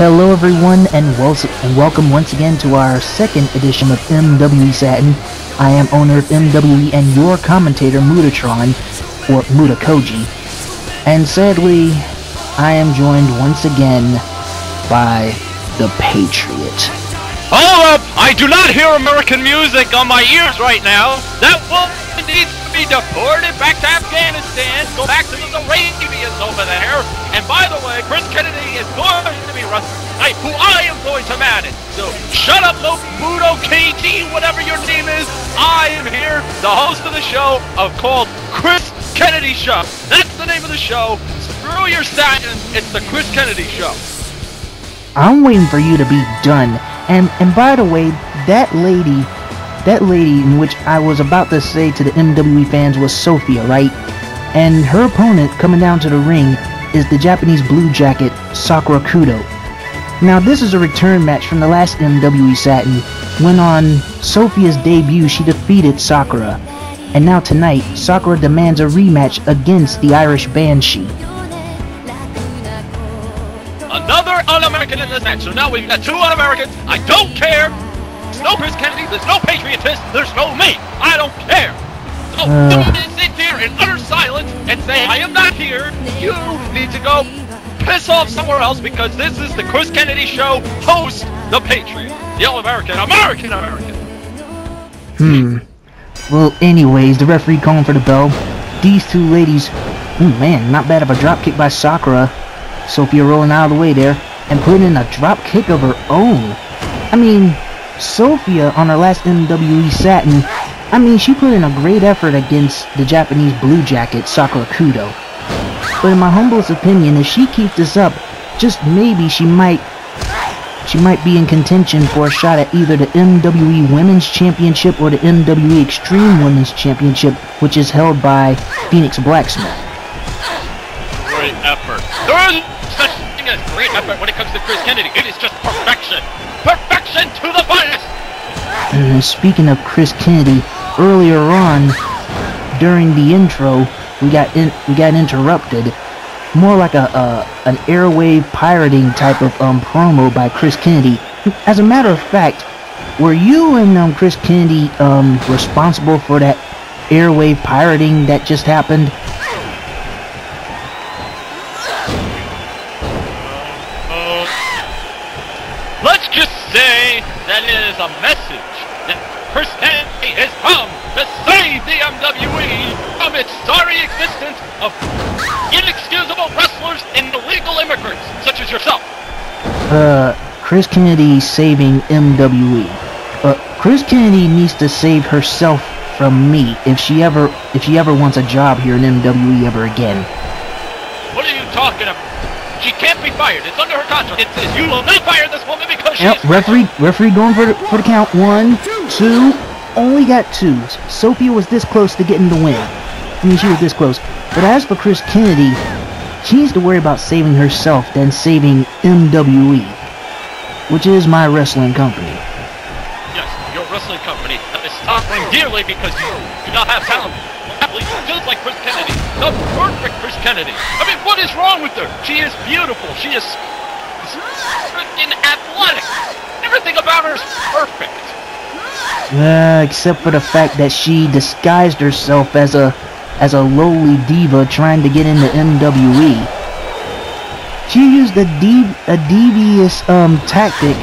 Hello everyone and, wel and welcome once again to our second edition of MWE Satin. I am owner of MWE and your commentator Mutatron, or Mutakoji. And sadly, I am joined once again by the Patriot. Hold up! Uh, I do not hear American music on my ears right now! That woman needs to be deported back to Afghanistan, go back to the Arabians over there. And by the way, who I am going to manage. So shut up, Nobuto KG, whatever your name is. I am here, the host of the show of called Chris Kennedy Show. That's the name of the show. Screw your satin. It's the Chris Kennedy Show. I'm waiting for you to be done. And and by the way, that lady that lady in which I was about to say to the MWE fans was Sophia, right? And her opponent coming down to the ring is the Japanese Blue Jacket, Sakura Kudo. Now this is a return match from the last MWE Satin, when on Sophia's debut she defeated Sakura. And now tonight, Sakura demands a rematch against the Irish Banshee. Another un-American in this match, so now we've got two un-Americans. I don't care there's no Chris Kennedy, there's no patriotist, there's no me. I don't care. So uh. you sit here in utter silence and say, I am not here. You need to go piss off somewhere else because this is the Chris Kennedy show, host the Patriot. The All-American, American, American. Hmm. Well, anyways, the referee calling for the bell. These two ladies, ooh, man, not bad of a drop kick by Sakura. Sophia rolling out of the way there and putting in a drop kick of her own. I mean, Sophia on her last MWE Satin, I mean, she put in a great effort against the Japanese Blue Jacket, Sakura Kudo. But in my humblest opinion, if she keeps this up, just maybe she might she might be in contention for a shot at either the MWE Women's Championship or the MWE Extreme Women's Championship, which is held by Phoenix Blacksmith. Great effort. There is such thing as great effort when it comes to Chris Kennedy. It is just perfection. Perfection to the finest! And uh, speaking of Chris Kennedy, earlier on, during the intro, we got in, got interrupted. More like a, an airwave pirating type of um, promo by Chris Kennedy. As a matter of fact, were you and um, Chris Kennedy um, responsible for that airwave pirating that just happened? Let's just say that is a message its sorry existence of inexcusable wrestlers and illegal immigrants, such as yourself. Uh, Chris Kennedy saving MWE. Uh, Chris Kennedy needs to save herself from me if she ever if she ever wants a job here in MWE ever again. What are you talking about? She can't be fired. It's under her contract. It says you will not fire this woman because she yep, referee, referee going for the, for the count. One, two. Only got two. Sophia was this close to getting the win. I mean, she was this close. But as for Chris Kennedy, she needs to worry about saving herself than saving MWE, which is my wrestling company. Yes, your wrestling company is suffering dearly because you do not have talent athletes just like Chris Kennedy. The perfect Chris Kennedy. I mean, what is wrong with her? She is beautiful. She is freaking athletic. Everything about her is perfect. Uh, except for the fact that she disguised herself as a as a lowly diva trying to get into MWE. She used a, dev a devious um, tactic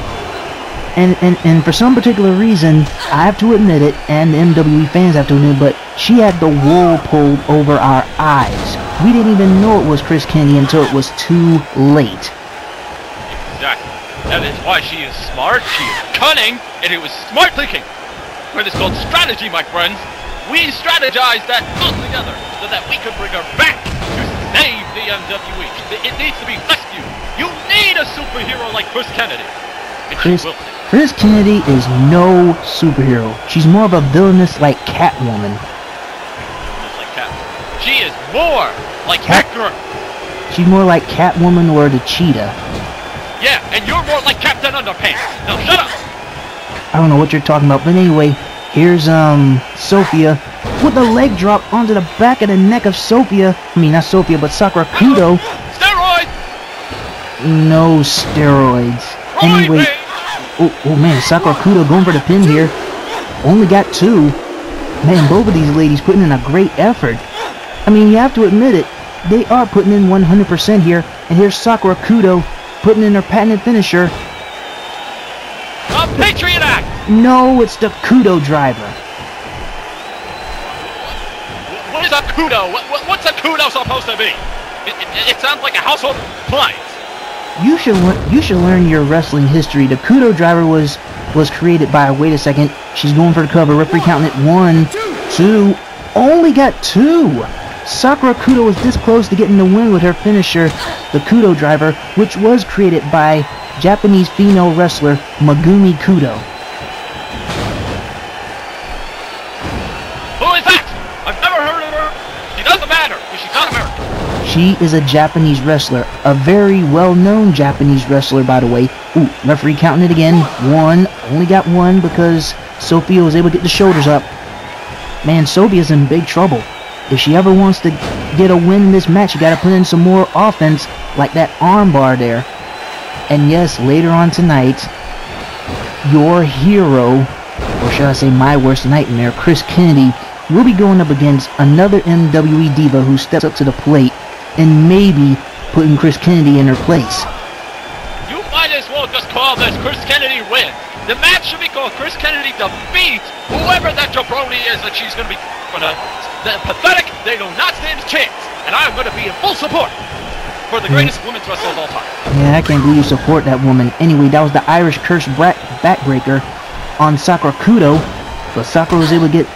and, and, and for some particular reason, I have to admit it, and the MWE fans have to admit it, but she had the wool pulled over our eyes. We didn't even know it was Chris Kennedy until it was too late. Exactly. That is why she is smart, she is cunning, and it was smart thinking. What is called strategy, my friends. We strategized that all together so that we could bring her back to save the MWE. It needs to be rescued. You need a superhero like Chris Kennedy. Chris, Chris Kennedy is no superhero. She's more of a villainous like Catwoman. like Catwoman. She is more like Cat She's more like Catwoman or the Cheetah. Yeah, and you're more like Captain Underpants. Now shut up! I don't know what you're talking about, but anyway, here's um Sophia with a leg drop onto the back of the neck of Sophia. I mean, not Sophia, but Sakura Kudo. Steroid! No steroids. Anyway, oh, oh man, Sakura Kudo going for the pin here. Only got two. Man, both of these ladies putting in a great effort. I mean, you have to admit it. They are putting in 100% here. And here's Sakura Kudo putting in her patented finisher. A Patriot Act! No, it's the Kudo driver. What is a Kudo? What, what, what's a Kudo supposed to be? It, it, it sounds like a household appliance. You should you should learn your wrestling history. The Kudo driver was was created by. Wait a second. She's going for the cover. Referee counting it. One, two. Only got two. Sakura Kudo was this close to getting the win with her finisher, the Kudo driver, which was created by Japanese female wrestler Megumi Kudo. She is a Japanese wrestler, a very well-known Japanese wrestler, by the way. Ooh, referee counting it again. One, only got one because Sophia was able to get the shoulders up. Man, Sophia's in big trouble. If she ever wants to get a win in this match, you got to put in some more offense, like that armbar there. And yes, later on tonight, your hero, or should I say my worst nightmare, Chris Kennedy, will be going up against another MWE diva who steps up to the plate and maybe putting Chris Kennedy in her place. You might as well just call this Chris Kennedy wins. The match should be called Chris Kennedy defeats whoever that jabroni is that she's going to be gonna the pathetic, they do not stand a chance. And I am going to be in full support for the greatest mm. women's wrestler of all time. Yeah, I can't believe you support that woman. Anyway, that was the Irish curse backbreaker on Sakura Kudo. But Sakura was able to get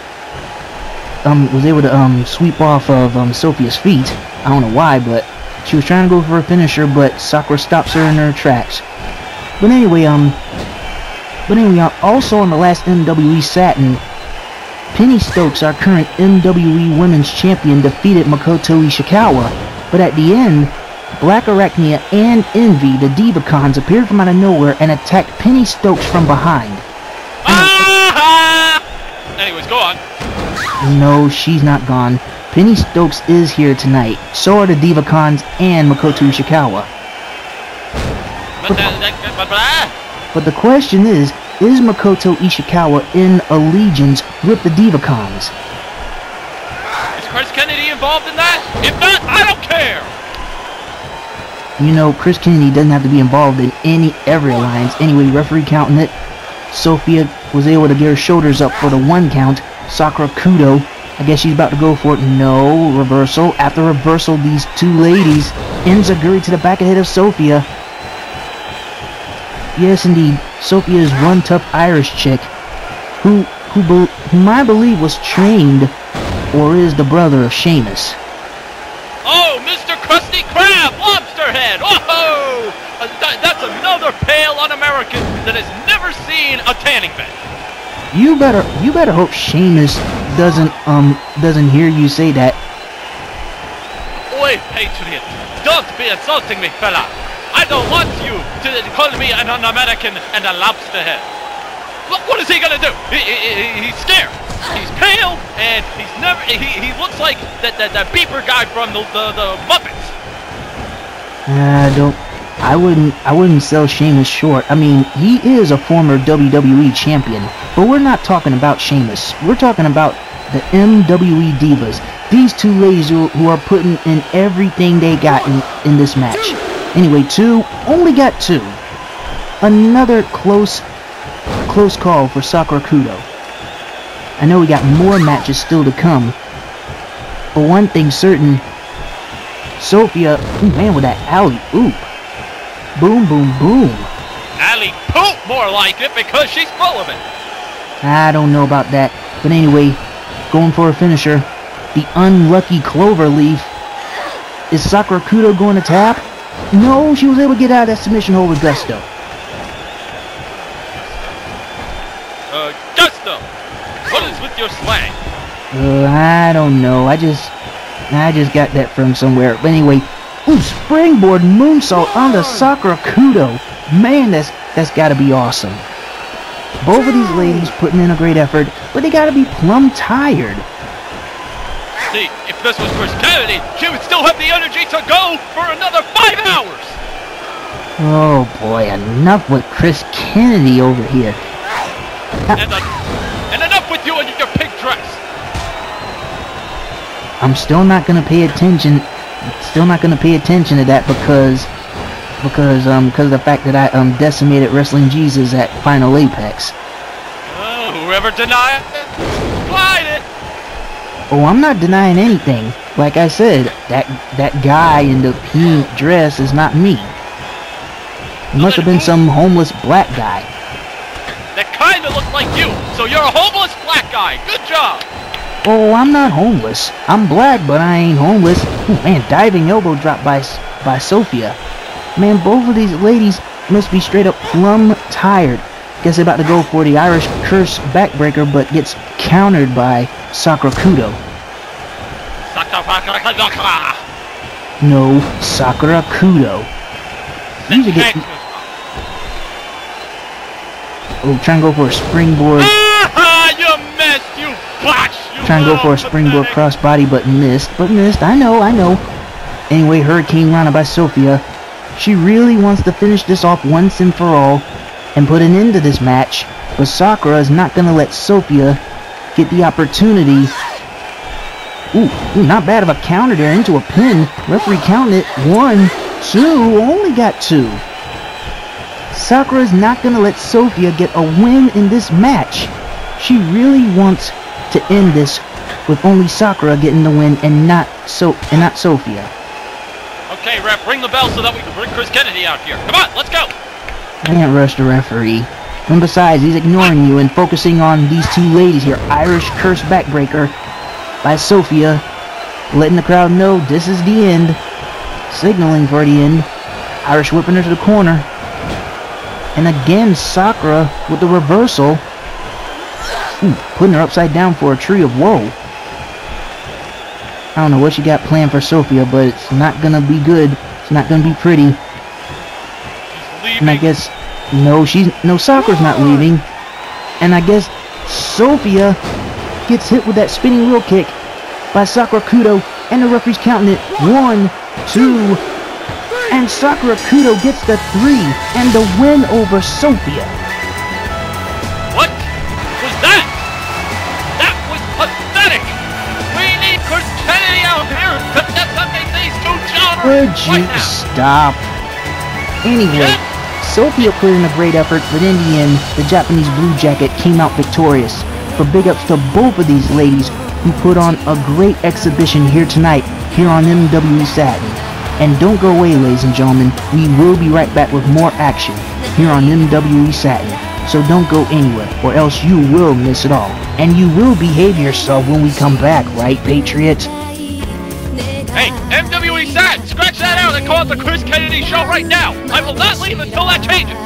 um was able to um sweep off of um Sophia's feet. I don't know why, but she was trying to go for a finisher, but Sakura stops her in her tracks. But anyway, um but anyway, uh, also on the last MWE Satin, Penny Stokes, our current MWE Women's Champion, defeated Makoto Ishikawa, but at the end, Black Arachnia and Envy, the Divacons, appeared from out of nowhere and attacked Penny Stokes from behind. Ah! Anyways, go on. No, she's not gone. Penny Stokes is here tonight. So are the Diva Cons and Makoto Ishikawa. But, but the question is, is Makoto Ishikawa in allegiance with the Diva Cons? Is Chris Kennedy involved in that? If not, I don't care! You know, Chris Kennedy doesn't have to be involved in any every alliance. Anyway, referee counting it. Sophia was able to get her shoulders up for the one count. Sakura Kudo, I guess she's about to go for it. No, reversal. After reversal, these two ladies, Enziguri to the back of the head of Sophia. Yes, indeed. Sophia is one tough Irish chick who, who whom I believe was trained or is the brother of Sheamus. Oh, Mr. Krusty Krab, Lobsterhead! Oh, uh, th that's another pale un-American that has never seen a tanning bed. You better, you better hope Sheamus doesn't, um, doesn't hear you say that. Oi, Patriot! Don't be insulting me, fella! I don't want you to call me an un-American and a lobster head. What, what is he gonna do? He, he, he's scared. He's pale, and he's never. He, he looks like that, that that Beaker guy from the the, the Muppets. I don't. I wouldn't. I wouldn't sell Sheamus short. I mean, he is a former WWE champion, but we're not talking about Sheamus. We're talking about the MWE Divas. These two ladies who, who are putting in everything they got in, in this match. Anyway, two. Only got two. Another close, close call for Sakura Kudo. I know we got more matches still to come. But one thing certain, Sophia, ooh, man with that alley oop. Boom, boom, boom. Alley poop more like it because she's full of it. I don't know about that. But anyway, going for a finisher. The unlucky clover leaf. Is Sakura Kudo going to tap? No, she was able to get out of that submission hold with Gusto. Uh, Gusto! What is with your slang? Uh, I don't know. I just... I just got that from somewhere. But anyway, ooh, springboard moonsault on the Sakura Kudo. Man, that's that's gotta be awesome. Both of these ladies putting in a great effort, but they gotta be plumb tired. See, if this was Chris Kennedy, she would still have the energy to go for another five hours. Oh boy, enough with Chris Kennedy over here. And, uh, and enough with you and your pink dress. I'm still not gonna pay attention. Still not gonna pay attention to that because because um because of the fact that I um decimated Wrestling Jesus at Final Apex. Oh, whoever denied it, slide it. Oh, I'm not denying anything. Like I said, that that guy in the pink dress is not me. It must have been some homeless black guy. That kind of looked like you. So you're a homeless black guy. Good job. Oh, I'm not homeless. I'm black, but I ain't homeless. Ooh, man, diving elbow drop by by Sophia. Man, both of these ladies must be straight up plumb tired. Guess they're about to go for the Irish curse backbreaker, but gets countered by Sakura Kudo. No, Sakura Kudo. These are get, oh, trying to go for a springboard. Ah, you missed, you botch! You Try and go for a springboard crossbody, but missed. But missed. I know, I know. Anyway, Hurricane Rana by Sophia. She really wants to finish this off once and for all and put an end to this match. But Sakura is not going to let Sophia get the opportunity. Ooh, ooh, not bad of a counter there into a pin. Referee counted it. One, two, only got two. Sakura is not going to let Sophia get a win in this match. She really wants to end this with only Sakura getting the win and not so and not Sophia. Okay, ref, ring the bell so that we can bring Chris Kennedy out here. Come on, let's go. I can't rush the referee. And besides, he's ignoring you and focusing on these two ladies here. Irish Curse Backbreaker by Sophia. Letting the crowd know this is the end. Signaling for the end. Irish whipping her to the corner. And again, Sakura with the reversal. Ooh, putting her upside down for a tree of woe. I don't know what she got planned for Sophia, but it's not gonna be good. It's not gonna be pretty. And I guess no, she's no Sakura's not leaving. And I guess Sophia gets hit with that spinning wheel kick by Sakura Kudo, and the referee's counting it. One, two, and Sakura Kudo gets the three and the win over Sophia. Would right you now. stop? Anyway, Sophia put in a great effort, but in the end, the Japanese Blue Jacket came out victorious. For big ups to both of these ladies who put on a great exhibition here tonight, here on MWE Satin. And don't go away, ladies and gentlemen, we will be right back with more action here on MWE Satin. So don't go anywhere, or else you will miss it all. And you will behave yourself when we come back, right, Patriots? Hey, MWE sad! Scratch that out and call it the Chris Kennedy Show right now! I will not leave until that changes!